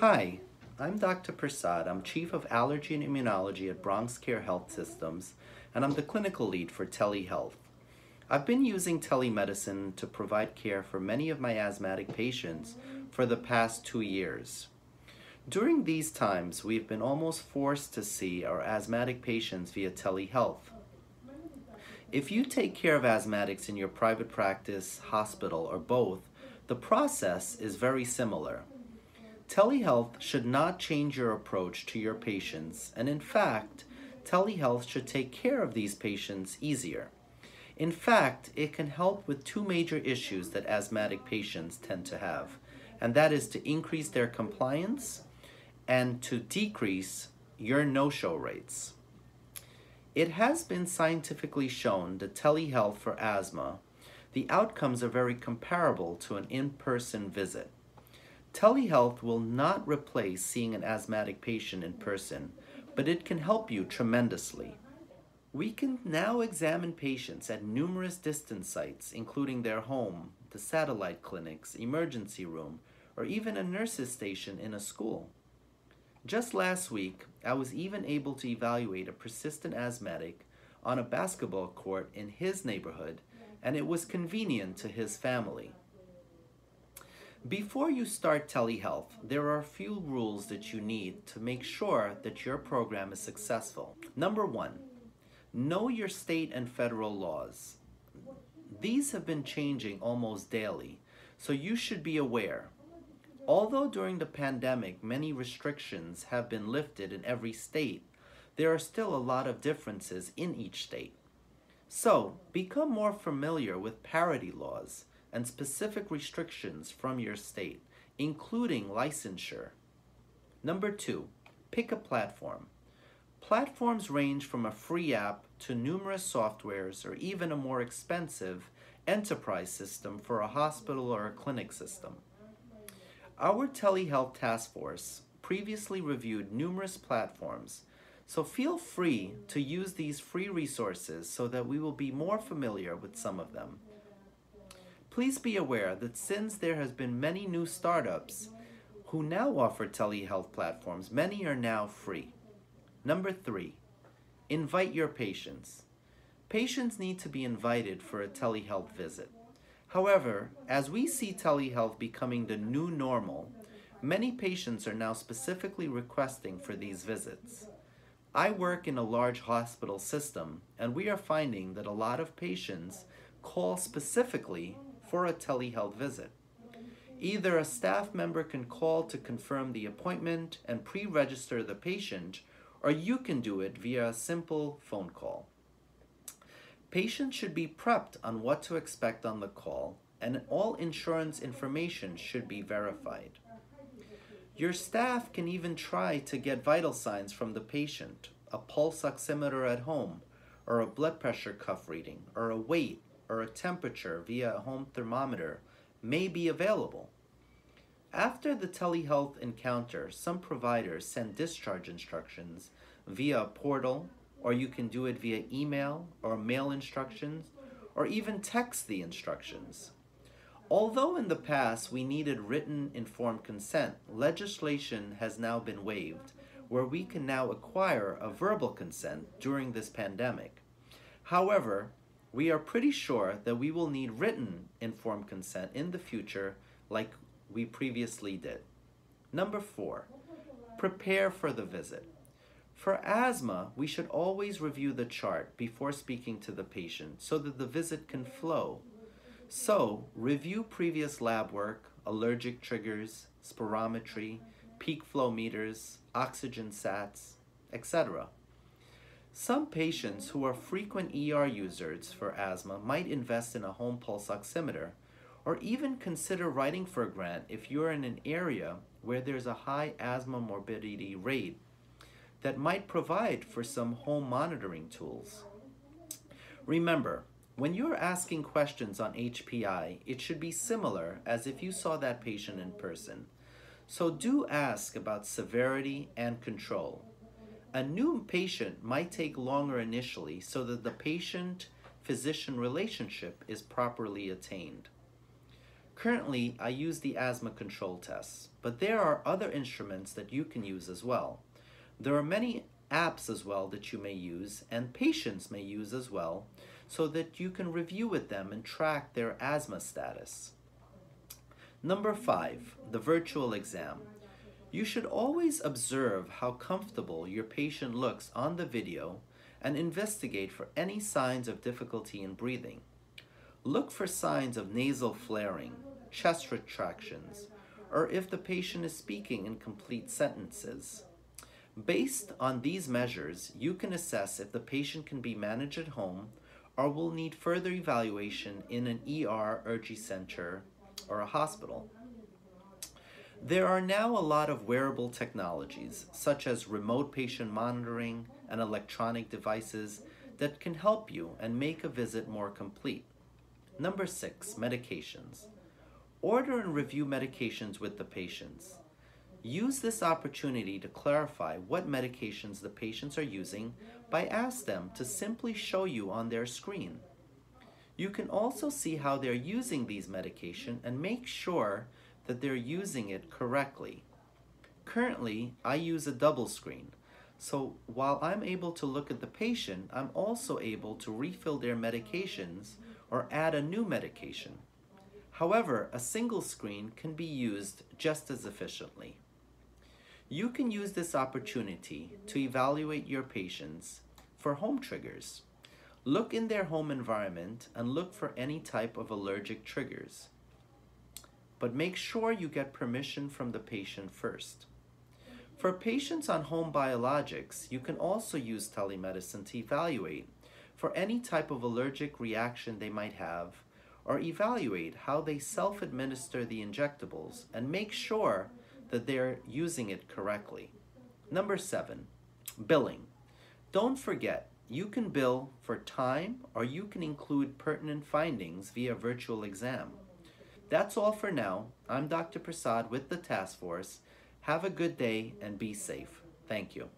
Hi, I'm Dr. Prasad. I'm Chief of Allergy and Immunology at Bronx Care Health Systems, and I'm the clinical lead for telehealth. I've been using telemedicine to provide care for many of my asthmatic patients for the past two years. During these times, we've been almost forced to see our asthmatic patients via telehealth. If you take care of asthmatics in your private practice, hospital, or both, the process is very similar. Telehealth should not change your approach to your patients, and in fact, telehealth should take care of these patients easier. In fact, it can help with two major issues that asthmatic patients tend to have, and that is to increase their compliance and to decrease your no-show rates. It has been scientifically shown that telehealth for asthma, the outcomes are very comparable to an in-person visit. Telehealth will not replace seeing an asthmatic patient in person, but it can help you tremendously. We can now examine patients at numerous distance sites, including their home, the satellite clinics, emergency room, or even a nurse's station in a school. Just last week, I was even able to evaluate a persistent asthmatic on a basketball court in his neighborhood, and it was convenient to his family. Before you start telehealth, there are a few rules that you need to make sure that your program is successful. Number one, know your state and federal laws. These have been changing almost daily, so you should be aware. Although during the pandemic many restrictions have been lifted in every state, there are still a lot of differences in each state. So, become more familiar with parity laws and specific restrictions from your state, including licensure. Number two, pick a platform. Platforms range from a free app to numerous softwares or even a more expensive enterprise system for a hospital or a clinic system. Our telehealth task force previously reviewed numerous platforms, so feel free to use these free resources so that we will be more familiar with some of them. Please be aware that since there has been many new startups who now offer telehealth platforms, many are now free. Number three, invite your patients. Patients need to be invited for a telehealth visit. However, as we see telehealth becoming the new normal, many patients are now specifically requesting for these visits. I work in a large hospital system, and we are finding that a lot of patients call specifically for a telehealth visit. Either a staff member can call to confirm the appointment and pre-register the patient, or you can do it via a simple phone call. Patients should be prepped on what to expect on the call, and all insurance information should be verified. Your staff can even try to get vital signs from the patient, a pulse oximeter at home, or a blood pressure cuff reading, or a weight, or a temperature via a home thermometer may be available. After the telehealth encounter, some providers send discharge instructions via a portal, or you can do it via email or mail instructions, or even text the instructions. Although in the past we needed written informed consent, legislation has now been waived where we can now acquire a verbal consent during this pandemic. However, we are pretty sure that we will need written informed consent in the future like we previously did. Number four, prepare for the visit. For asthma, we should always review the chart before speaking to the patient so that the visit can flow. So, review previous lab work, allergic triggers, spirometry, peak flow meters, oxygen sats, etc. Some patients who are frequent ER users for asthma might invest in a home pulse oximeter or even consider writing for a grant if you're in an area where there's a high asthma morbidity rate that might provide for some home monitoring tools. Remember, when you're asking questions on HPI, it should be similar as if you saw that patient in person. So do ask about severity and control. A new patient might take longer initially so that the patient-physician relationship is properly attained. Currently, I use the asthma control tests, but there are other instruments that you can use as well. There are many apps as well that you may use and patients may use as well so that you can review with them and track their asthma status. Number five, the virtual exam. You should always observe how comfortable your patient looks on the video and investigate for any signs of difficulty in breathing. Look for signs of nasal flaring, chest retractions, or if the patient is speaking in complete sentences. Based on these measures, you can assess if the patient can be managed at home or will need further evaluation in an ER, urgent center, or a hospital. There are now a lot of wearable technologies, such as remote patient monitoring and electronic devices that can help you and make a visit more complete. Number six, medications. Order and review medications with the patients. Use this opportunity to clarify what medications the patients are using by ask them to simply show you on their screen. You can also see how they're using these medication and make sure that they're using it correctly. Currently, I use a double screen, so while I'm able to look at the patient, I'm also able to refill their medications or add a new medication. However, a single screen can be used just as efficiently. You can use this opportunity to evaluate your patients for home triggers. Look in their home environment and look for any type of allergic triggers. But make sure you get permission from the patient first. For patients on home biologics, you can also use telemedicine to evaluate for any type of allergic reaction they might have or evaluate how they self-administer the injectables and make sure that they're using it correctly. Number seven, billing. Don't forget, you can bill for time or you can include pertinent findings via virtual exam. That's all for now. I'm Dr. Prasad with the task force. Have a good day and be safe. Thank you.